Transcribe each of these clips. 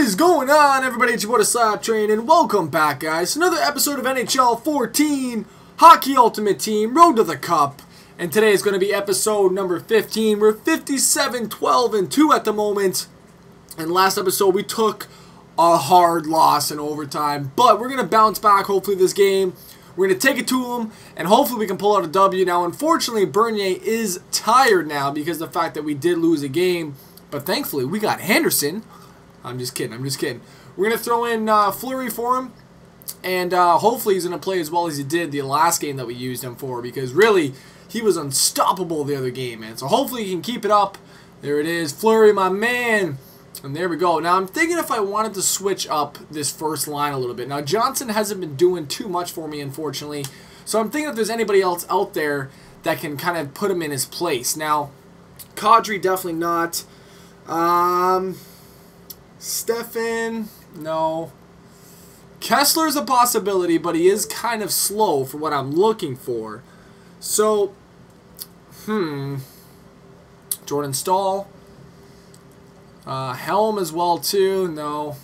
is going on, everybody? It's your boy Slap Train, and welcome back, guys, another episode of NHL 14 Hockey Ultimate Team Road to the Cup. And today is going to be episode number 15. We're 57, 12, and 2 at the moment. And last episode, we took a hard loss in overtime, but we're going to bounce back, hopefully, this game. We're going to take it to them, and hopefully we can pull out a W. Now, unfortunately, Bernier is tired now because the fact that we did lose a game. But thankfully, we got Henderson. I'm just kidding. I'm just kidding. We're going to throw in uh, Fleury for him. And uh, hopefully he's going to play as well as he did the last game that we used him for. Because really, he was unstoppable the other game, man. So hopefully he can keep it up. There it is. Fleury, my man. And there we go. Now, I'm thinking if I wanted to switch up this first line a little bit. Now, Johnson hasn't been doing too much for me, unfortunately. So I'm thinking if there's anybody else out there that can kind of put him in his place. Now, Kadri, definitely not. Um, Stefan, no. Kessler's a possibility, but he is kind of slow for what I'm looking for. So, hmm. Jordan Staal. Uh, Helm as well, too. No.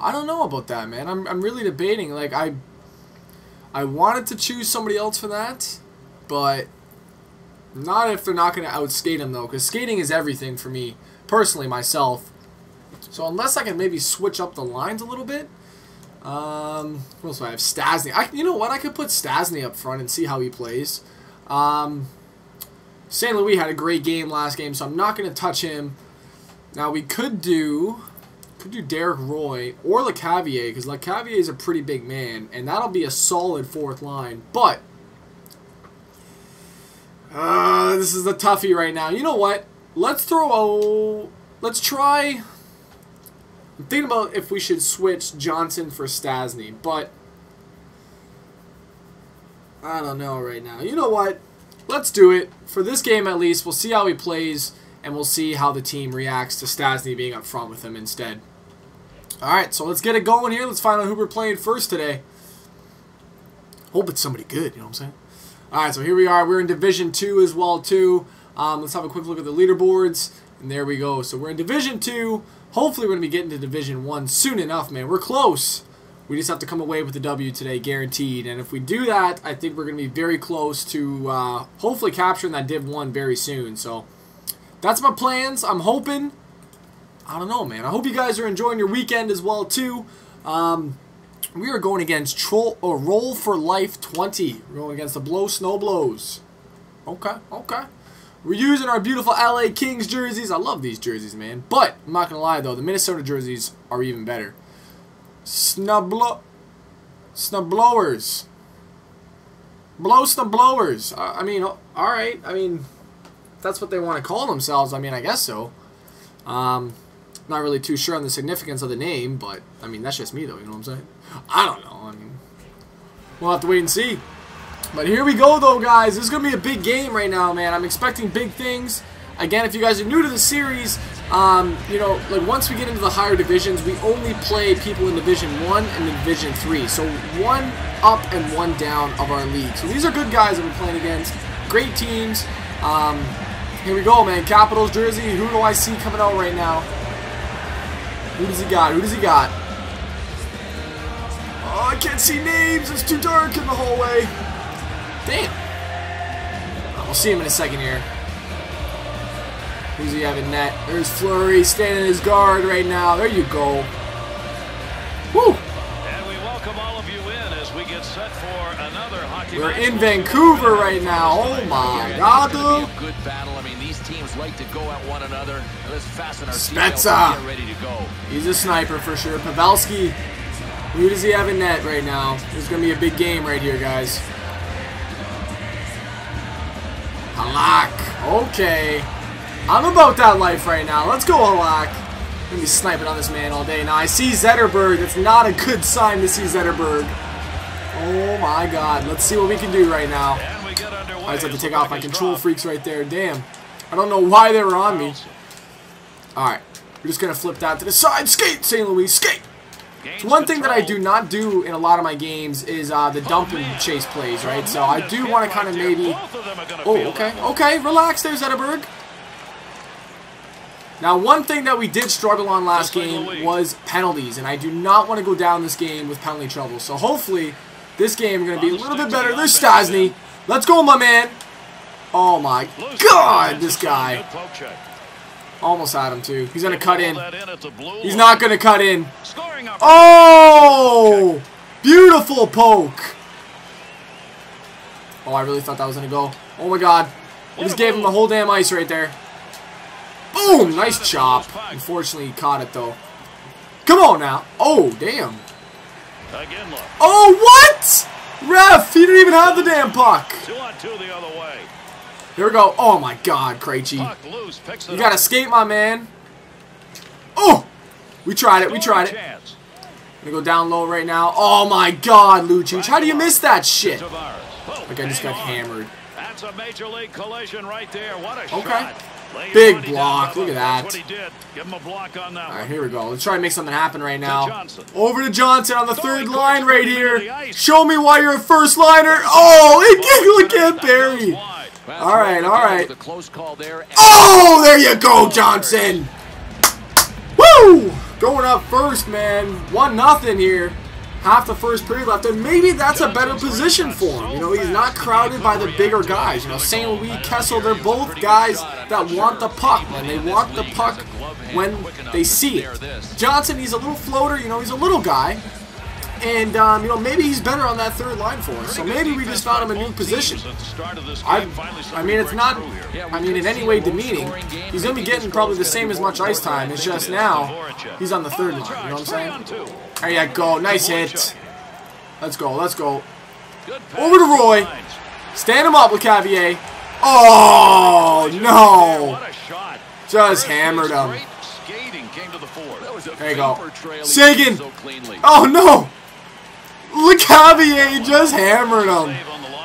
I don't know about that, man. I'm, I'm really debating. Like, I, I wanted to choose somebody else for that, but not if they're not going to outskate him, though, because skating is everything for me personally myself. So unless I can maybe switch up the lines a little bit. Um, what else do I have? Stastny. I, you know what? I could put Stastny up front and see how he plays. Um, St. Louis had a great game last game, so I'm not going to touch him. Now we could do could do Derek Roy or LeCavier because LeCavier is a pretty big man, and that'll be a solid fourth line. But uh, this is a toughie right now. You know what? Let's throw a... Let's try... I'm thinking about if we should switch Johnson for Stastny, but... I don't know right now. You know what? Let's do it. For this game at least, we'll see how he plays, and we'll see how the team reacts to Stastny being up front with him instead. Alright, so let's get it going here. Let's find out who we're playing first today. Hope it's somebody good, you know what I'm saying? Alright, so here we are. We're in Division 2 as well, too. Um, let's have a quick look at the leaderboards. And there we go. So we're in Division 2. Hopefully we're going to be getting to Division 1 soon enough, man. We're close. We just have to come away with the W today, guaranteed. And if we do that, I think we're going to be very close to uh, hopefully capturing that Div 1 very soon. So that's my plans. I'm hoping. I don't know, man. I hope you guys are enjoying your weekend as well, too. Um, we are going against Troll or Roll for Life 20. We're going against the Blow Snow Blows. Okay, okay. We're using our beautiful LA Kings jerseys. I love these jerseys, man. But, I'm not going to lie, though. The Minnesota jerseys are even better. Snublo... Snubblowers. Blow snubblowers. Uh, I mean, alright. I mean, that's what they want to call themselves. I mean, I guess so. Um, not really too sure on the significance of the name, but, I mean, that's just me, though. You know what I'm saying? I don't know. I mean, we'll have to wait and see. But here we go, though, guys. This is going to be a big game right now, man. I'm expecting big things. Again, if you guys are new to the series, um, you know, like once we get into the higher divisions, we only play people in Division 1 and Division 3. So one up and one down of our league. So these are good guys that we're playing against. Great teams. Um, here we go, man. Capitals jersey. Who do I see coming out right now? Who does he got? Who does he got? Oh, I can't see names. It's too dark in the hallway. Damn. We'll see him in a second here. Who's he having net? There's Fleury standing his guard right now. There you go. Woo! And we welcome all of you in as we get set for another hockey We're in Vancouver right now. Oh my god, dude. good battle. I mean, these teams like to go at one another. Let's fasten our Spezza. get ready to go. He's a sniper for sure. Pavelski. Who does he have in net right now? This is going to be a big game right here, guys. Halak. Okay. I'm about that life right now. Let's go, Halak. I'm going to be sniping on this man all day. Now, I see Zetterberg. That's not a good sign to see Zetterberg. Oh, my God. Let's see what we can do right now. And we get underway. I just have to take off my control freaks right there. Damn. I don't know why they were on me. Alright. We're just going to flip that to the side. Skate, St. Louis. Skate. Gains One thing that I do not do in a lot of my games is uh, the dump and chase plays, right? So I do want to kind of maybe... Both of them are gonna Oh, okay. Okay, relax there, Zetterberg. Now, one thing that we did struggle on last Just like the game was penalties, and I do not want to go down this game with penalty trouble. So hopefully, this game we're going to be a little bit better. There's Stastny. Let's go, my man. Oh my God, this guy. Almost had him too. He's going to cut in. that in at the blue He's not going to cut in. Oh! Beautiful poke. Oh, I really thought that was to go. Oh my god. I just gave him the whole damn ice right there. Boom! Nice chop. Unfortunately, he caught it though. Come on now. Oh, damn. Oh, what? Ref, he didn't even have the damn puck. Two on two the other way. Here we go. Oh my god, Krejci. Puck loose. Picks it You gotta skate, my man. Oh! We tried it, we tried it. chance. Gonna go down low right now. Oh my god, Lucic. How do you miss that shit? Like I just got hammered. That's a major league collision right there. What a Okay. shot. Lay your Big block. Look at that. what he did. Give him a block on that Alright, here we go. Let's try to make something happen right now. Over to Johnson on the third line right here. Show me why you're a first liner. Oh, it can't, it can't bury. goes wide. Well, All right, thrown all again right. with a close call there. Oh, there you go, Johnson. Woo! Going up first, man. One nothing here. Half the first period left, and maybe that's a better position for him. You know, he's not crowded by the bigger guys. You know, St. Louis, Kessel, they're both guys that want the puck, and they want the puck when they see it. Johnson, he's a little floater. You know, he's a little guy. And, um, you know, maybe he's better on that third line for us. So maybe we just found him a new position. I, I mean, it's not, I mean, in any way demeaning. He's going to be getting probably the same as much ice time. It's just now he's on the third line. You know what I'm saying? There you go. Nice hit. Let's go. Let's go. Over to Roy. Stand him up, LeCavier. Oh, no. A shot. Just hammered him. Great skating came to the fore. That was a There you go. vapor trail he Sagan. did so cleanly. Oh, no. LeCavier just hammered him.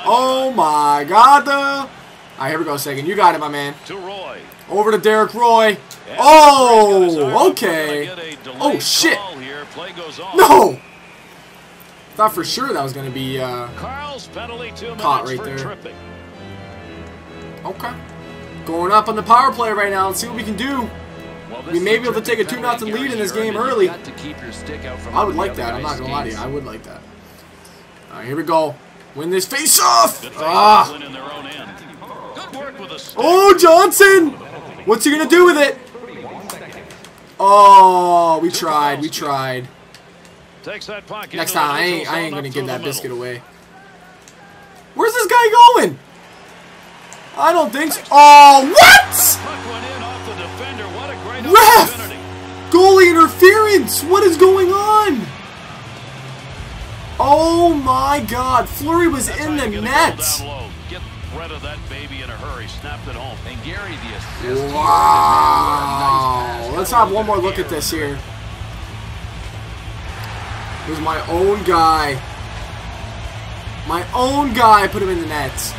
Oh, my God. All right, here we go, Sagan. You got it, my man. To Roy. Over to Derek Roy. And Oh, Ray's got his arm. okay. Gonna get a delayed Oh, shit. call here. Play goes on. No! Thought for sure that was going to be, uh, Carl's penalty two minutes Caught right there. tripping. okay. Going up on the power play right now. Let's see what we can do. Well, We may be able to take a 2-0 lead in this game early. Got to keep your stick out from I would like that. I'm not going to lie to you. I would like that. All right, here we go. Win this face-off! Ah! face in their own end. Good work with the stick. Oh, Johnson! What's he to do with it? Oh, we tried. We tried. Takes that puck Next time, I ain't, I ain't gonna give that biscuit away. Where's this guy going? I don't think so. Oh, what? Puck went in off the defender. What a great Ref! Goalie interference. What is going on? Oh my God! Fleury was in the you get a net. Rid of that baby in a hurry. Snapped it home. And Gary, the assist. Wow! Let's have one more look at this here. It was my own guy. My own guy put him in the net.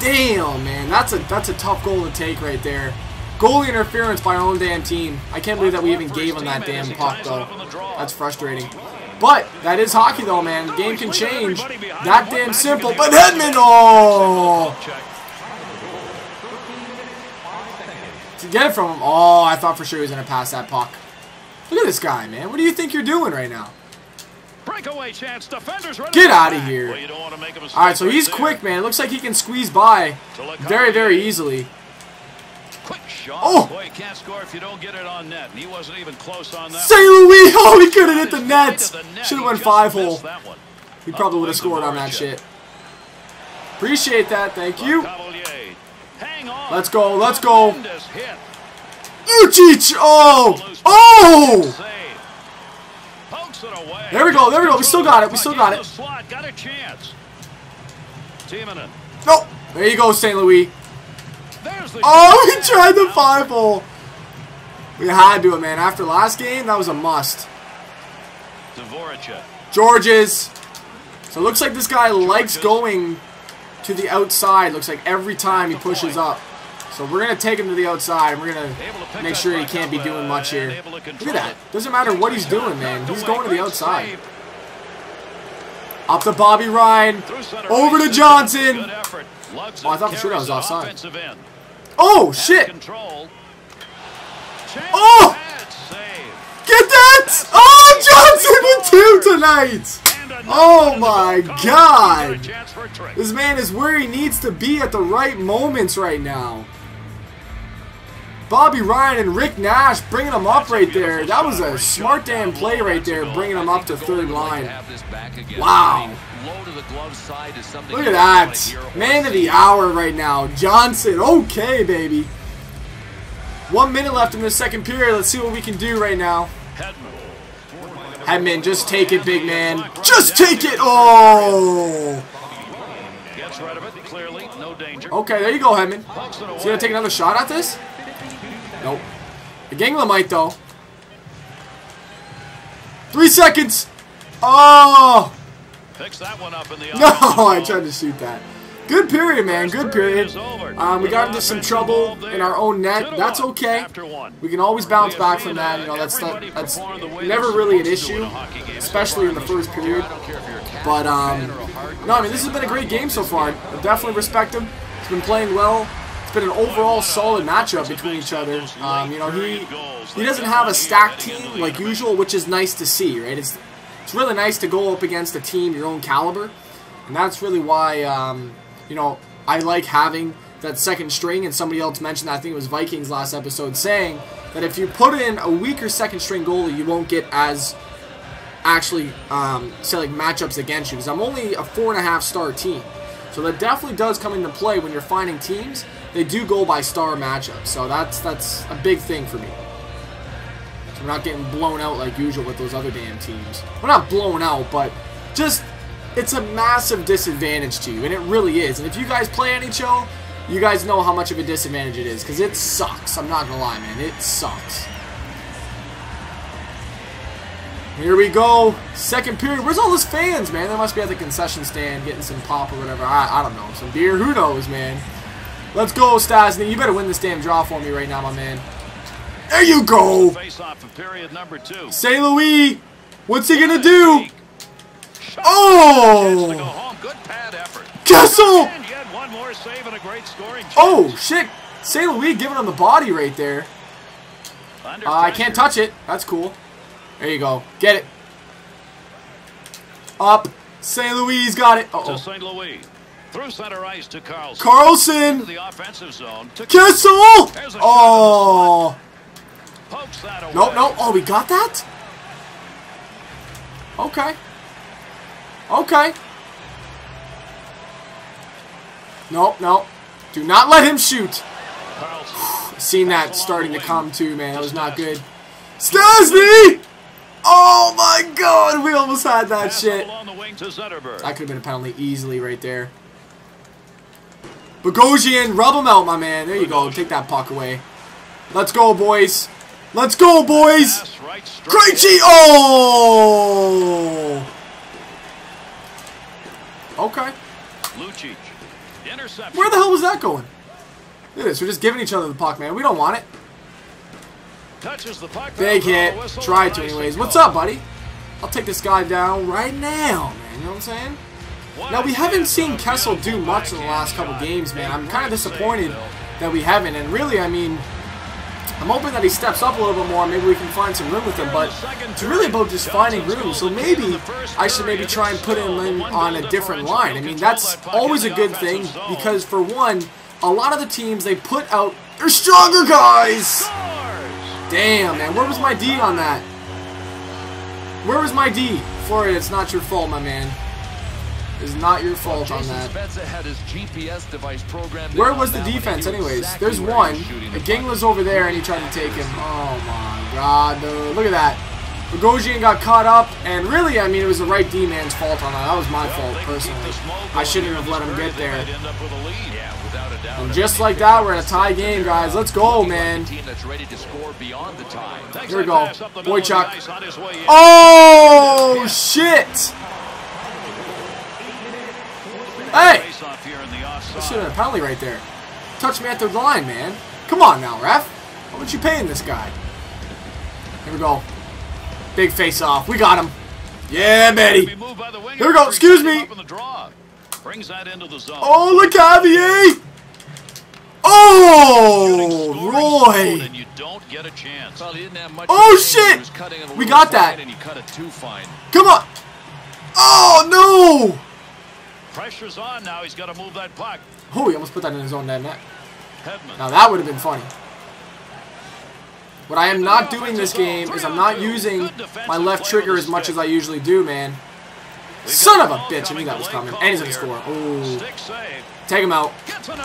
Damn, man, that's a that's a tough goal to take right there. Goalie interference by our own damn team. I can't believe that we even gave him that damn puck though. That's frustrating. But that is hockey though, man. The game can change. That damn simple. But Hedman, oh! To get it from him. Oh, I thought for sure he was gonna pass that puck. Look at this guy, man. What do you think you're doing right now? Breakaway chance. Defenders Get out of here. Well, you don't want to make a All right, so he's quick, man. It looks like he can squeeze by very, very easily. Shot. Oh! Boy, you can't score if you don't get it on net. And he wasn't even close on that. St. Louis, oh, he could have hit the net. to the net. Should have went five hole. He probably would have scored on that shit. Appreciate that. Thank you. Cavalier. Hang on. Let's go, let's go. Lucic, oh, oh. Save. Pokes it away. There we go, there we go. We still got it, we still got it. the slot. Got a chance. Timonen. No, there you go, St. Louis. The Oh, we tried the five hole. We had to, man. After last game, that was a must. Georges. So it looks like this guy likes going to the outside. Looks like every time he pushes up. So we're going to take him to the outside. and We're going to make sure he can't be doing much here. and able to Look at that. Doesn't matter what he's doing, man. He's going to the outside. Up to Bobby Ryan. Over to. Johnson. Oh, I thought for sure that was offside. Oh, shit. Oh! Get that! Oh, Johnson with two tonight! Oh my. God. He's got a chance for a trick. This man is where he needs to be at the right moments right now. Bobby Ryan and Rick Nash bringing him up right there. That was a smart damn play right there, bringing him up to third line. Wow. Look at that. Man of the hour right now. Johnson. Okay, baby. One minute left in the second period. Let's see what we can do right now. Hedman. Hedman, just take it, big man. Just take it. Oh. Gets rid of it. Clearly, no danger. Okay, there you go, it Is he gonna take another shot at this? Nope. The Gangler might though. Three seconds. Oh Picks that one up in the no! I tried to shoot that. Good period, man. Good period. Um, we got into some trouble in our own net. That's okay. We can always bounce back from that. You know, that's not, that's never really an issue, especially in the first period. But um, no, I mean this has been a great game so far. I definitely respect him. He's been playing well. It's been an overall solid matchup between each other. Um, you know, he he doesn't have a stacked team like usual, which is nice to see, right? It's it's really nice to go up against a team your own caliber, and that's really why um, you know I like having that second string. And somebody else mentioned, that I think it was Vikings last episode, saying that if you put in a weaker second string goalie, you won't get as actually um, say like matchups against you because I'm only a four and a half star team. So that definitely does come into play when you're finding teams. They do go by star matchups, so that's that's a big thing for me. We're not getting blown out like usual with those other damn teams. We're not blown out, but just it's a massive disadvantage to you, and it really is. And if you guys play NHL, you guys know how much of a disadvantage it is because it sucks. I'm not gonna lie, man, it sucks. Here we go. Second period. Where's all those fans, man? They must be at the concession stand getting some pop or whatever. I, I don't know. Some beer. Who knows, man? Let's go, Stastny. You better win this damn draw for me right now, my man. There you go. Face off of period. St. Louis. What's he to do? Shot. Chance to go Oh! home. Good pad effort. Kessel! And yet one more save and a great scoring chance. Oh, shit. St. Louis giving him the body right there. Uh, I can't touch it. That's cool. There you go. Get it. Up. St. Louis got it. Uh-oh. St. Louis. Through center ice to Carlson. Carlson. the offensive zone. Kessel! Oh. Pokes that away. Nope, nope. Oh, we got that? Okay. Okay. Nope, nope. Do not let him shoot. Seen that starting to come too, man. That was not good. Stastny! Oh my god, we almost had that shit. along the wing to Zetterberg. That could have been a penalty easily right there. Bogosian, rub him out, my man. There you go. Take that puck away. Let's go, boys. Let's go, boys. Krejci! Oh! Okay. Where the hell was that going? Look at this. We're just giving each other the puck, man. We don't want it. Touches the puck. Big hit. Try to, anyways. What's up, buddy? I'll take this guy down right now, man. You know what I'm saying? Now, we haven't seen Kessel do much in the last couple games, man. I'm kind of disappointed that we haven't. And really, I mean, I'm hoping that he steps up a little bit more. Maybe we can find some room with him. But it's really about just finding room. So maybe I should maybe try and put him in on a different line. I mean, that's always a good thing because, for one, a lot of the teams they put out their stronger guys. Damn, man. Where was my D on that? Where was my D? Florida, it's not your fault, my man. It's not your fault on Jason that. Spezza had his GPS device programmed. Where was the that one. He defense, anyways? exactly There's one. was shooting The the gang was over there, and he tried to take him. Oh my god, dude. Look at that. Bogosian got caught up, and really, I mean, it was the right D-man's fault on that. That was my fault, personally. I shouldn't have let him get there. End up with a lead. Yeah, without a doubt. And just like that, we're in a tie game, guys. Let's go, Looking like a man. team that's ready to score beyond the time. Takes Here we go. pass up the middle of the Boychuk. ice on his way in. Oh, shit! Hey! Face-off here in the offside. Should have been a penalty right there. Touch me at the line, man. Come on now, ref. How much you paying this guy? Here we go. Big face off. We got him. Yeah, Betty. moved by the winger Here we go. Excuse me. up the draw. Brings that into the zone. Oh, Le Cavier. Oh, Roy. And you don't get a chance. Well, he didn't have much Oh, shit! He was cutting it a We got that. fine, And he cut it too fine. Come on! Oh, no! Pressure's on now. He's got to move that puck. Oh, he almost put that in his own net. net. Now that would have been funny. What I am not doing this game is I'm not using my left trigger as much as I usually do, man. Son of a bitch, I knew that was coming. And he's gonna score. Oh, Stick save. take him out.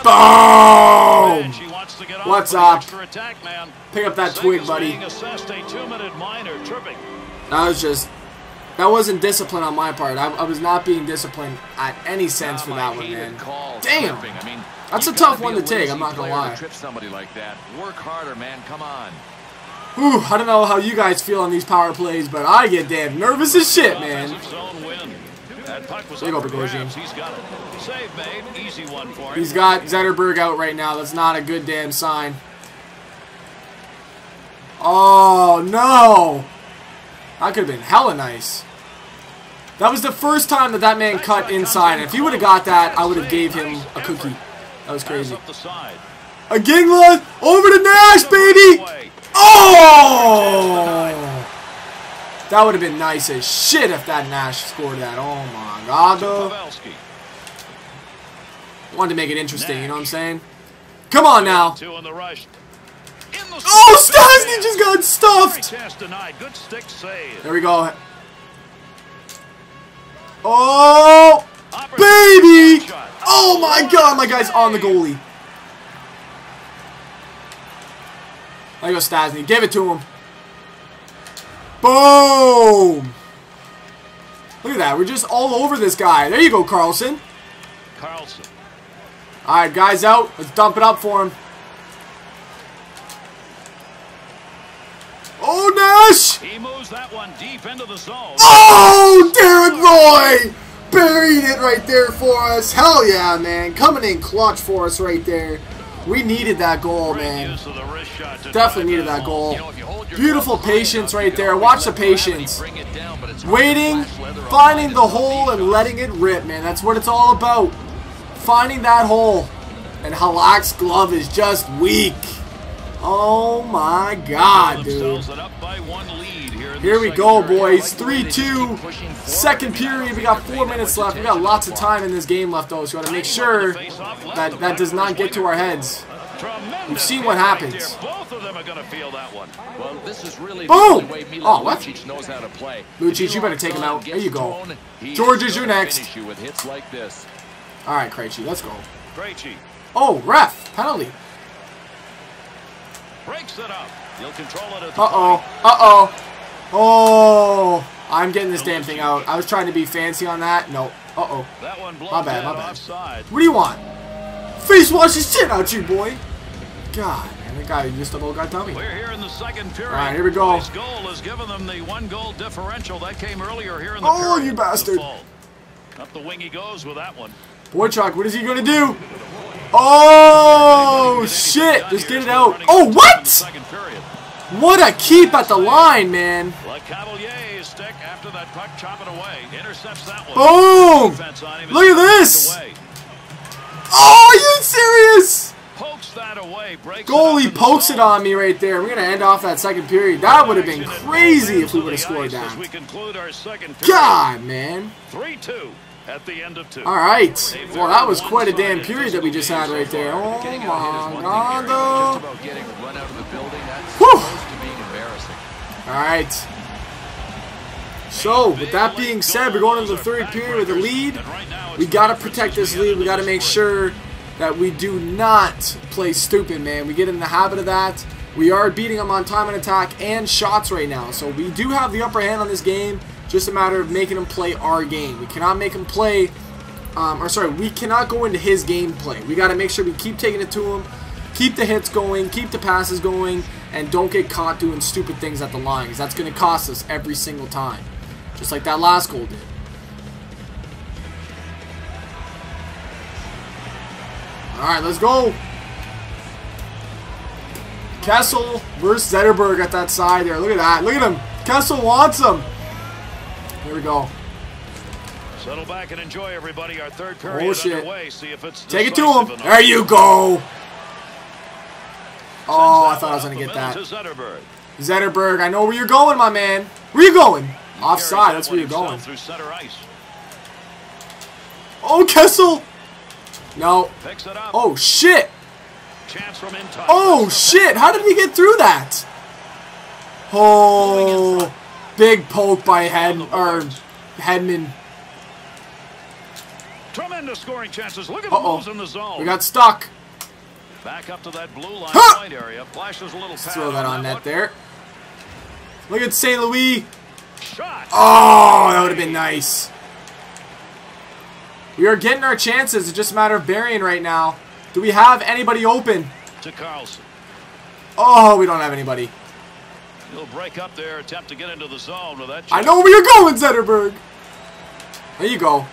Boom! And she wants to get on What's up? extra attack, man. Pick up that twig, buddy. being assessed a two-minute minor tripping. That was just, that wasn't discipline on my part. I, I was not being disciplined at any sense for that one, man. Damn. I mean, That's a tough one to take, I'm not gonna lie. To trip somebody like that. Work harder, man. Come on. Whew, I don't know how you guys feel on these power plays, but I get damn nervous as shit, man. Offensive zone win. That puck was There you go, for He's got it. Save made. Easy one for him. He's got Zetterberg out right now. That's not a good damn sign. Oh, no. That could have been hella nice. That was the first time that that man cut inside. If he would have got that, I would have gave him a cookie. That was crazy. up the side. A Gingla over to Nash, baby. Oh! That would have been nice as shit if that Nash scored that. Oh my god, though. Wanted to make it interesting, you know what I'm saying? Come on now. Two in the rush. In the Oh. Stastny just got stuffed. chance denied. Good stick save. There we go. Oh, baby! Oh my god, my guy's on the goalie. There you go, Stastny. Give it to him. Boom! Look at that. We're just all over this guy. There you go, Carlson. Carlson. All right, guys out. Let's dump it up for him. Oh, Nash! He moves that one deep into the zone. Oh, Derek Roy! Buried it right there for us. Hell yeah, man. Coming in clutch for us right there. We needed that goal, man. use of the wrist shot to Definitely needed that goal. You know, if you hold your Beautiful patience right there. Watch the always let gravity patience. bring it down, but it's hard to Waiting, flash leather on finding the hole, and and letting it rip, man. That's what it's all about. Finding that hole. And Halak's glove is just weak. Oh my god, dude. Themselves and up by one lead here in Here the we go, boys. 3-2. Second period. We got four minutes left. We got lots of time in this game left, though, so we got to make sure that that does not get to our heads. Tremendous We've seen what happens. Both of them are going to feel that one. Well, this is really Boom! the only way Oh, what? Lucic knows how to play. Lucic, you better take him out. There you go. thrown, he's George is your next. finish you with hits like this. All right, Krejci, let's go. Krejci Oh, ref. Penalty. Breaks it up. He'll control it Uh-oh. Uh-oh. Oh. I'm getting this damn thing out. I was trying to be fancy on that. No. Uh-oh. One blows My bad, my bad. offside. What do you want? Face wash the shit out you, boy. God, man, that guy just about guy dummy. We're here in the second period. All right, here we go. His goal has given them the one goal differential that came earlier here in the Oh, period. you bastard. Up the wing he goes with that one. Boychuk, what is he gonna do? Oh, shit. Just get it out. Oh, what? What a keep at the line, man. Lecavalier's stick after that puck chopping away. Intercepts that one. Boom. Defense on him. Look at this. Oh, are you serious? Pokes that away. Breaks it up Goalie pokes it on me right there. We're going to end off that second period. That would have been crazy if we would have scored that. conclude our second period. God, man. 3-2 at the end of two. All right. Well, that was quite a damn period that we just had right there. Oh, Getting out hit is my God, Gary, though. about getting run out of the building, that's Whew. close to being embarrassing. All right. So, with that being said, we're going into the third period with a lead. We got to protect this lead. We got to make sure that we do not play stupid, man. We get in the habit of that. We are beating them on time and attack and shots right now. So we do have the upper hand on this game. Just a matter of making them play our game. We cannot make them play, um, or sorry, we cannot go into his gameplay. We got to make sure we keep taking it to him, keep the hits going, keep the passes going, and don't get caught doing stupid things at the line. Because that's going to cost us every single time. Just like that last goal did. Alright, let's go. Kessel versus Zetterberg at that side there. Look at that. Look at him. Kessel wants him. Here we go. Settle back and enjoy, everybody. Our third oh, period Oh, shit. underway. See if it's Take it to him. enough. There you go. Oh, I thought I was gonna get that. Zetterberg. Zetterberg, I know where you're going, my man. Where you going? He Offside, that's where you're going. Through center ice. Oh, Kessel! No. Picks it up. Oh, shit! Chance from in time. Oh, shit! How did he get through that? Oh, big poke by Head, or Hedman. Tremendous scoring chances. Look at the Uh-oh. moves in the zone. We got stuck. Back up to that blue line Huh! area. Flashes a little Let's throw that on net there. Look at St. Louis. Shot. Oh, that would have been nice. We are getting our chances. It's just a matter of burying right now. Do we have anybody open? To Carlson. Oh, we don't have anybody. He'll break up there, attempt to get into the zone with that. I know where you're going, Zetterberg. There you go.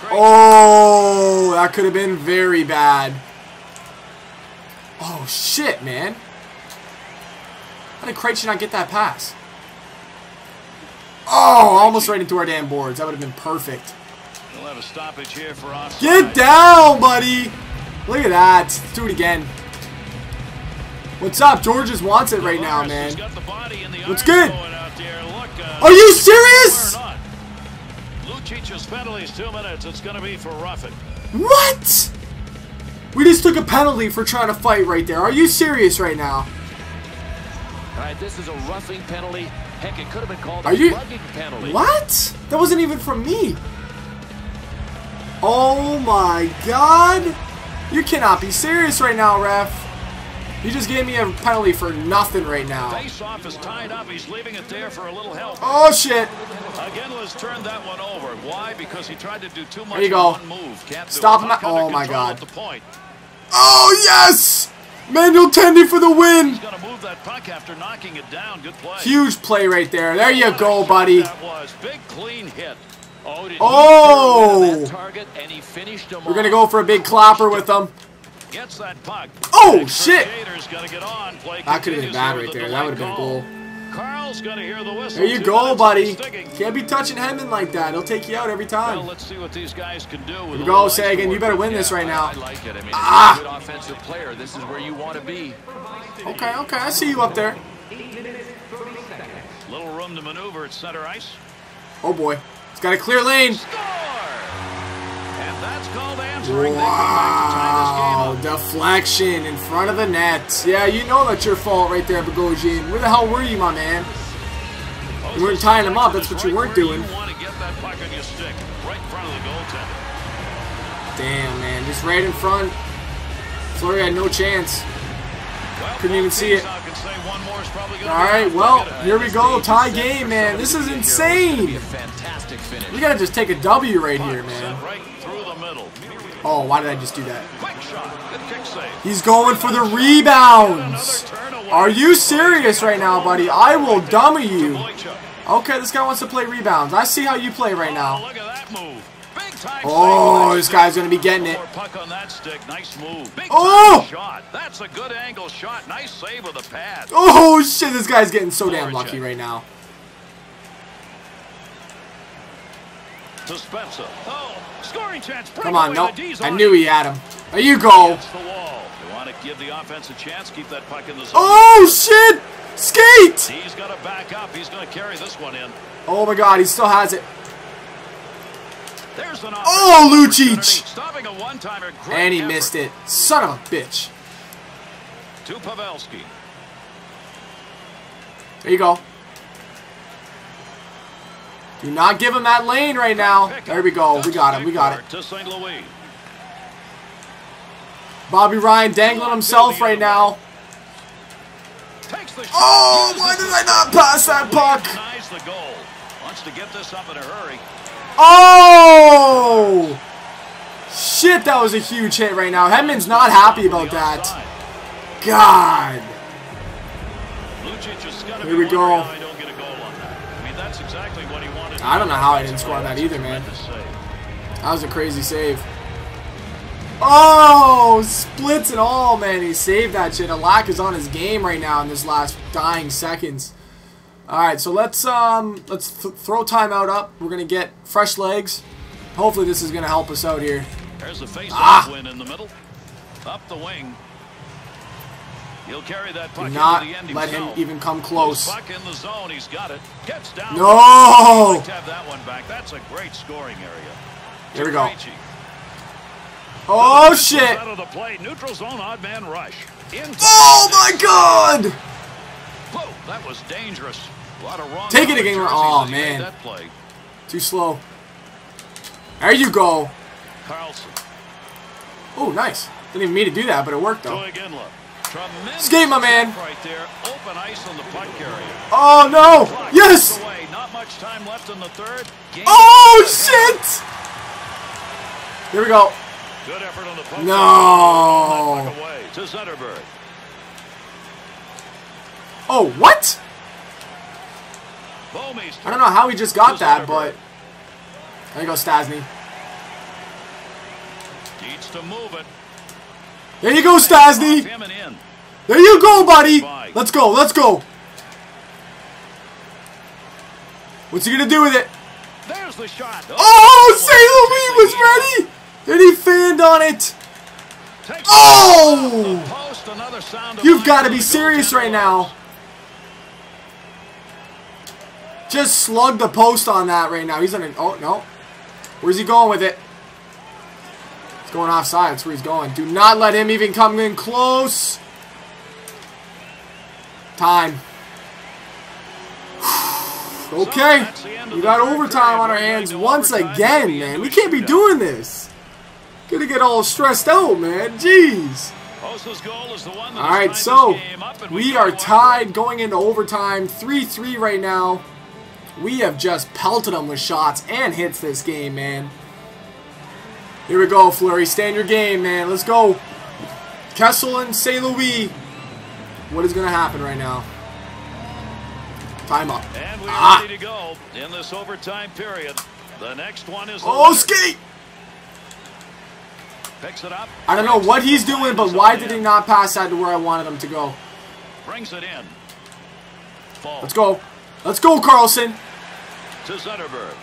Great. Oh, that could have been very bad. Oh, shit, man. How did Krejci not get that pass? Oh, almost right into our damn boards. That would have been perfect. We'll have a stoppage here for. Get down, buddy. Look at that. Let's do it again. What's up? Georges wants it right now, man. got the body and the What's good? going out there. Look, uh, Are you serious? Lucic's penalties two minutes. It's going to be for roughing. What? We just took a penalty for trying to fight right there. Are you serious right now? All right, this is a roughing penalty. Heck, it could have been called Are a you- penalty. What? That wasn't even from me. Oh my god. You cannot be serious right now, ref. You just gave me a penalty for nothing right now. Face-off is tied up. He's leaving it there for a little help. Oh shit. Again, that one over. Why? Because he tried to do too much There you go. one move. Can't Stop him Puck at- under oh my God. The point. Oh yes! Manuel Tendi for the win. He's going to move that puck after knocking it down. Good play. Huge play right there. There you go, buddy. That was big, clean hit. Oh, he Oh! zero in on that target and he finished him We're gonna go for a big clapper with them. Gets that puck. Oh, Extra shit. Gators got to get on. Play That could have been bad right the there. That would have been a goal. Carl's to hear the whistle. There you Two go, buddy. Can't be touching Hedman like that. He'll take you out every Well, time. let's see what these guys can do. With Here a we little go, Sagan. You better win this right I- now. I like it. I mean, Ah! if you're a good offensive player, this is where you want to be. Okay, okay. I see you up there. Little room to maneuver at center ice. Oh boy. It's got a clear lane. Score! That's called answering. They come back to tie Wow. this game up. Deflection in front of the net. Yeah, you know that's your fault right there, Bogosian. Where the hell were you, my man? You weren't tying him up, that's what you weren't doing. You want to get that puck on your stick, right in front of the goaltender. Damn, man. Just right in front. Fleury had no chance. Couldn't even see it. now can say one more is probably gonna All be right, enough to well, here we go. Tie game, man. This is be a hero. It's gonna be insane. a fantastic finish. We gotta just take a W right here, man. Right through the middle. Oh, why did I just do that? Quick shot. Good kick save. He's going for the rebounds. Are you serious right now, buddy? I will dummy you. Okay, this guy wants to play rebounds. I see how you play right Oh, now. look at that move. Big time Oh, this guy's gonna be getting it. More puck on that stick. Nice move. Oh! That's a good angle shot. Nice save with pad. Oh shit, this guy's getting so damn lucky right now. To Spencer. Oh, scoring chance. Come on, Breakaway. no. The I knew he had him. There you go. Against the wall. They want to give the offense a chance. Keep that puck in the zone. Oh shit! Skate! He's going to back up. He's going to carry this one in. Oh my god, he still has it. There's an Oh, offensive Lucic! Stopping a one-timer. And he effort. missed it. Son of a bitch. To Pavelski. There you go. Do not give him that lane right now. There we go. We got him. We got it. To St. Louis. Bobby Ryan dangling himself right now. Takes the shot. Oh, why did I not pass that puck? Denies the goal. Wants to get this up in a hurry. Oh! Shit, that was a huge hit right now. Hedman's not happy about that. God. Lucic has got to Here we go. That's exactly what he wanted. I don't know how I didn't score on that either, man. That was a crazy save. Oh, splits and all, man. He saved that shit. Halak is on his game right now in this last dying seconds. All right, so let's um let's th throw timeout up. We're gonna get fresh legs. Hopefully, this is gonna help us out here. There's the face-off Ah. win in the middle. Up the wing. He'll carry that puck Do not the end let him even come close. Puck in the zone. He's got it. Gets down. No! Like have that one back. That's a great scoring area. Here we go. Oh, shit. Out of the play. Neutral zone. Odd man rush. Into Oh, my God! Whoa, that was dangerous. A lot of wrong. Take it again. Oh, as he made man. Too slow. There you go. Carlson. Oh, nice. Didn't even mean to do that, but it worked, though. Tremendous Skate, my man. Right there. Open ice on the puck carrier. Oh, no! Clock Yes! Not much time left in the third. Game Oh, shit! Here we go. Good effort on the puck. No. Puck to Zetterberg. Oh, what? I don't know how he just got that, but... There you go, Stastny. Needs to move it. There you go, Stastny! Him and in. There you go, buddy! Let's go, let's go! What's he gonna do with it? There's the shot. Oh, St. Louis was ready! And he fanned on it! Oh! the post, another sound of You've got to be serious right now. Just slug the post on that right now. He's on an... Oh, no. Where's he going with it? He's going offside. That's where he's going. Do not let him even come in close. Time. okay. We got overtime on our hands once again, man. We can't be doing this. Gonna get all stressed out, man. Jeez. Post's goal is the one that All right, so tied this game up, and we are tied going into overtime, 3-3 right now. We have just pelted them with shots and hits this game, man. Here we go, Fleury. Stand your game, man. Let's go. Kessel and St. Louis. What is going to happen right now? Time up. And we're Ah. ready to go in this overtime period. The next one is Oh, skate! Picks it up. I don't know what he's doing, but why did he not pass that to where I wanted him to go? Brings it in. Fall Let's go. Let's go, Carlson. to Zetterberg.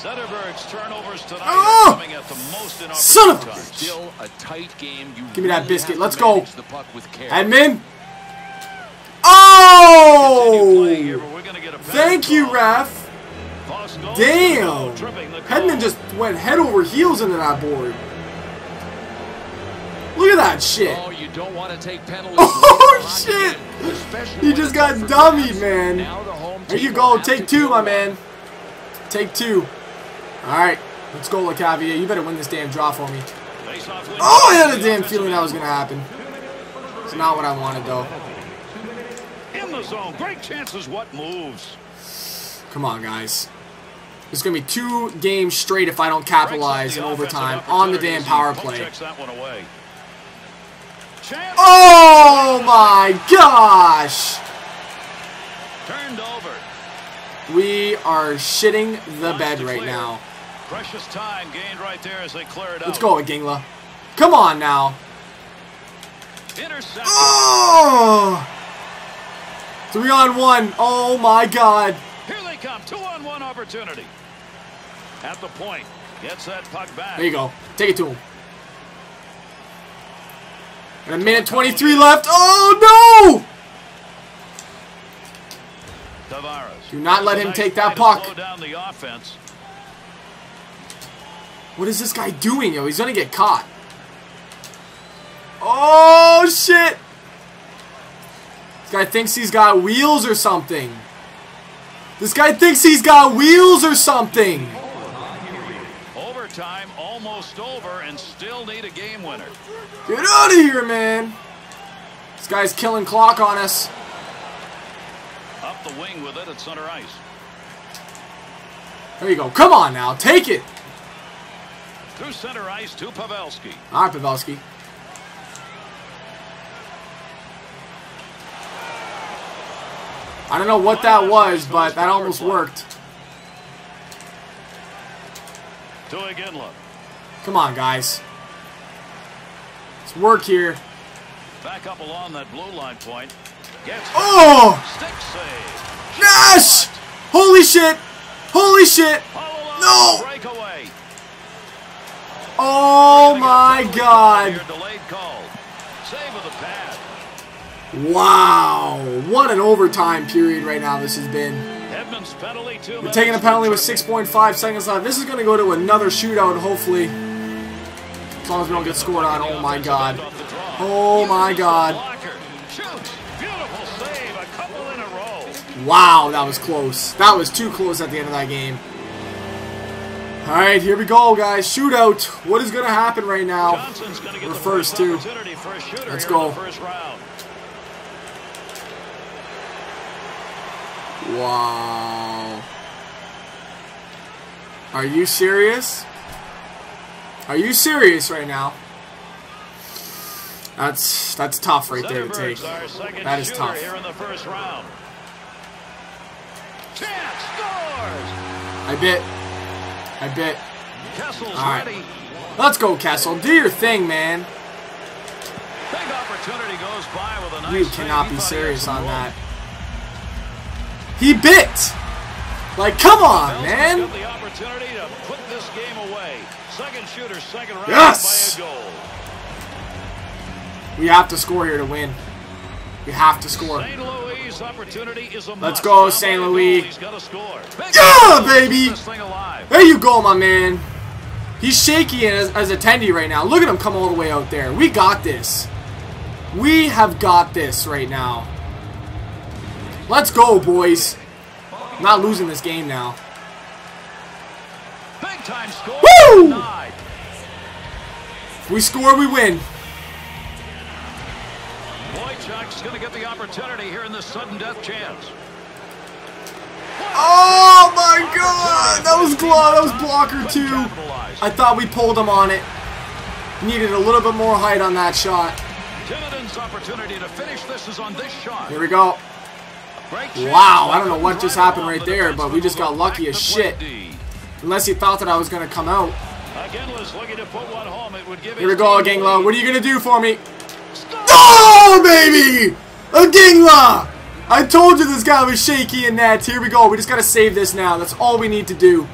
Zetterberg's turnovers tonight Oh! coming at the most inopportune Son of a-. Still a tight game. You Give me that biscuit. Let's go. manage The puck with care. Admin. Oh! Continue playing here, Oh! but we're gonna get a better Thank you, ref. Damn. Hedman just went head over heels into that board. Look at that shit. Oh, you don't want to take penalties. Oh, late in the hockey shit. He just got dummied, man. Now the home There you go. Take two, my man. Take two. All right. Let's go, LeCavier. You better win this damn draw for me. Oh, I had a damn feeling that was going to happen. It's not what I wanted, though. The zone. Great chances. What moves? Come on, guys. It's going to be two games straight if I don't capitalize in overtime on the damn power play. Checks that one away. Chance Oh, my gosh. turned over. We are shitting the bed right now. Precious time gained right there as they clear it out. Let's go, Gingla. Come on now. Oh! Three on one. Oh my god. Here they come. Two on one opportunity. At the point. Gets that puck back. There you go. Take it to him. And a minute 23 left. Oh no! Tavares. Do not let him take that puck. Down the offense. What is this guy doing, yo? He's gonna get caught. Oh shit! This guy thinks he's got wheels or something. This guy thinks he's got wheels or something. Overtime almost over and still need a game winner. Get out of here, man. This guy's killing clock on us. Up the wing with it at center ice. There you go. Come on now. Take it. Through center ice to Pavelski. All right, Pavelski. I don't know what that was, but that almost worked. Come on, guys. Let's work here. Back up along that blue line point. Oh! stick save. Nash! Holy shit! Holy shit! No! Oh my god! Here, delayed call. Wow. What an overtime period right now this has been. We're taking a penalty with 6.5 seconds left. This is going to go to another shootout, hopefully. As long as we don't get scored on. Oh, my God. Oh, my God. Shoots. Beautiful save. A couple in a row. Wow, that was close. That was too close at the end of that game. Alright, here we go, guys. Shootout. What is going to happen right now? Johnson's going to get We're first, too. opportunity for a shooter Let's go. the first round. Wow. Are you serious? Are you serious right now? That's that's tough right there to take. Zetterberg's our second That is tough. Here in the first round. Chance scores. I bet. I bet. Kessel's All right. ready. Let's go, Kessel. Do your thing, man. Big opportunity goes by with a nice You cannot be serious on that. He bit! Like, come on, man! got the opportunity to put this game away. Second shooter, second round Yes! by a goal. We have to score here to win. We have to score. St. Louis' opportunity is a Let's go, St. by a goal, Louis. He's got to score. Yeah, baby! Keep This thing alive. There you go, my man. He's shaky as, as a tendy right now. Look at him come all the way out there. We got this. We have got this right now. Let's go, boys. Not losing this game now. Big time score. Woo! If we score, we win. Boychuk's going to get the opportunity here in this sudden death chance. Oh my god! That was glove. That was blocker too. I thought we pulled him on it. Needed a little bit more height on that shot. Timmins' opportunity to finish this is on this shot. Here we go. Wow, I don't know what just happened right there, but we just got lucky as shit. to play D. Unless he thought that I was going to come out. Again, looking to put one home. It would give Here we go, Gangla. What are you going to do for me? Oh, baby! A Gingla! I told you this guy was shaky and nets. Here we go. We just got to save this now. That's all we need to do.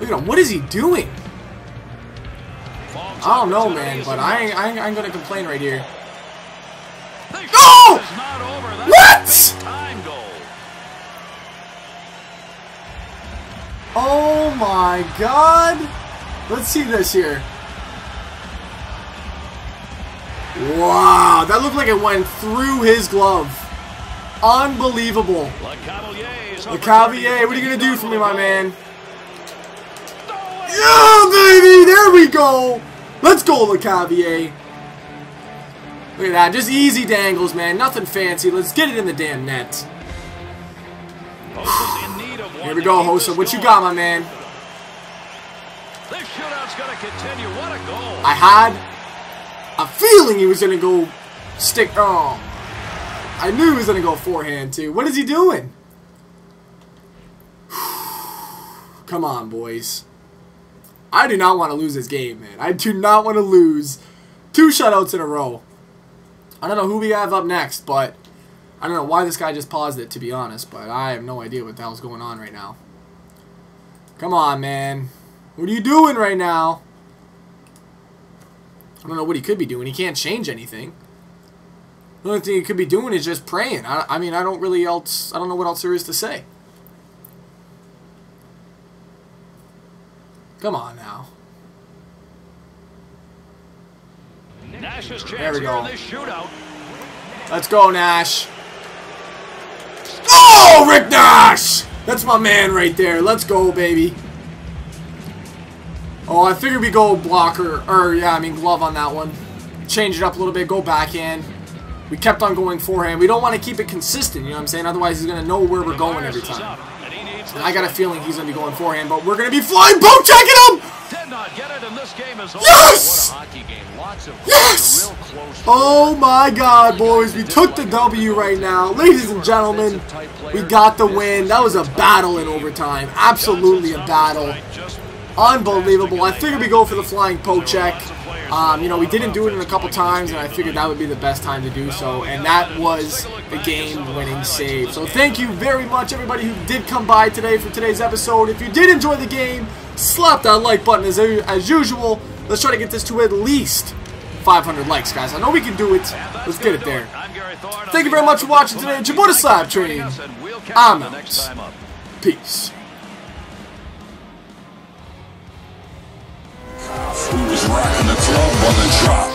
Look at him. What is he doing? I don't know, man, but I ain't. I ain't, I ain't going to complain right here. This What? Oh my god! Let's see this here. Wow, that looked like it went through his glove. Unbelievable. Lecavalier, what are you gonna do for me, my man? Yeah, baby! There we go! Let's go, Lecavalier. Look at that, just easy dangles, man. Nothing fancy. Let's get it in the damn net. Hossa's in need of one Here we go, Hosa. What you got, my man? This shootout's going to continue. What a goal. I had a feeling he was gonna go stick. Oh, I knew he was gonna go forehand too. What is he doing? Come on, boys. I do not want to lose this game, man. I do not want to lose two shutouts in a row. I don't know who we have up next, but I don't know why this guy just paused it, to be honest. But I have no idea what the hell's going on right now. Come on, man. What are you doing right now? I don't know what he could be doing. He can't change anything. The only thing he could be doing is just praying. I, I mean, I don't really else. I don't know what else there is to say. Come on now. Nash's chance There we here go. in this shootout. Let's go, Nash. Oh, Rick Nash! That's my man right there. Let's go, baby. Oh, I figured we go blocker, or yeah, I mean glove on that one. Change it up a little bit, go backhand. We kept on going forehand. We don't want to keep it consistent, you know what I'm saying? Otherwise, he's going to know where we're going every time. and he needs And I got a feeling he's going to be going forehand, but we're going to be flying poke checking him! Not get it, and this game is over. Yes! What a hockey game. Lots of Yes! real close. Oh my god, boys. We took the W right now. Ladies and gentlemen, we got the win. That was a battle in overtime. Absolutely a battle. Unbelievable. I figured we go for the flying poke check. Um, you know, we didn't do it in a couple times, and I figured that would be the best time to do so. And that was the game-winning save. So thank you very much, everybody who did come by today for today's episode. If you did enjoy the game, slap that like button as, as usual. Let's try to get this to at least 500 likes, guys. I know we can do it. Let's get it there. Thank you very much for watching today. boy, SLAP Train. I'm out. Peace. Rocking the drop.